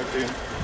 Aqui.